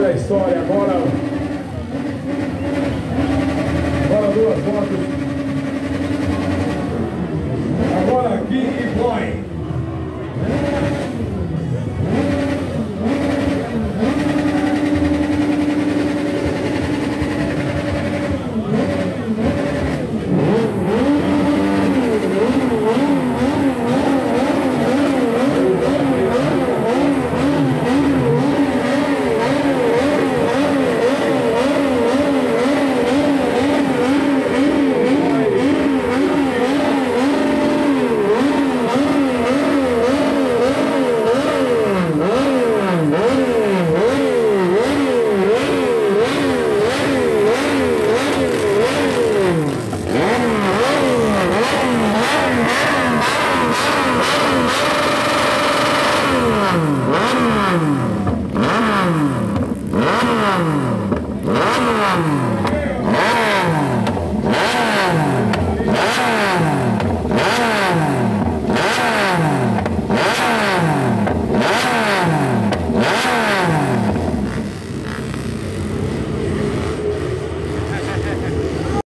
da história. Agora. Agora duas fotos.